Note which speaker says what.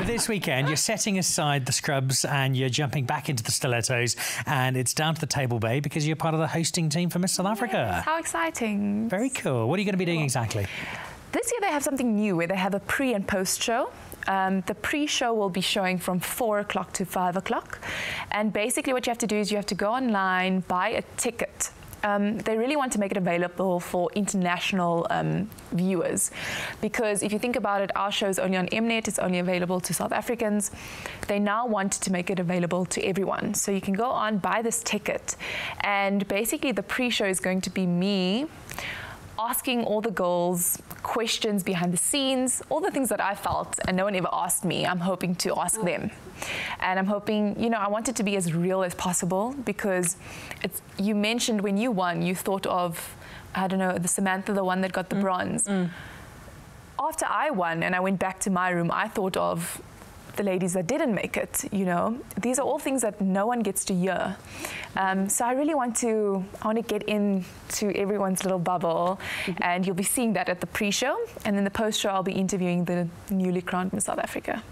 Speaker 1: But this weekend, you're setting aside the scrubs and you're jumping back into the stilettos, and it's down to the table bay because you're part of the hosting team for Miss South Africa.
Speaker 2: How exciting.
Speaker 1: Very cool. What are you going to be doing exactly?
Speaker 2: This year they have something new where they have a pre and post show. Um, the pre-show will be showing from four o'clock to five o'clock, and basically what you have to do is you have to go online, buy a ticket. Um, they really want to make it available for international um, viewers because if you think about it, our show is only on Mnet, it's only available to South Africans. They now want to make it available to everyone. So you can go on, buy this ticket, and basically the pre show is going to be me asking all the girls questions behind the scenes, all the things that I felt and no one ever asked me, I'm hoping to ask them. And I'm hoping, you know, I want it to be as real as possible because it's, you mentioned when you won, you thought of, I don't know, the Samantha, the one that got the mm. bronze. Mm. After I won and I went back to my room, I thought of the ladies that didn't make it, you know. These are all things that no one gets to hear. Um, so I really want to, I want to get into everyone's little bubble mm-hmm. and you'll be seeing that at the pre-show. And then the post-show, I'll be interviewing the newly crowned Miss South Africa.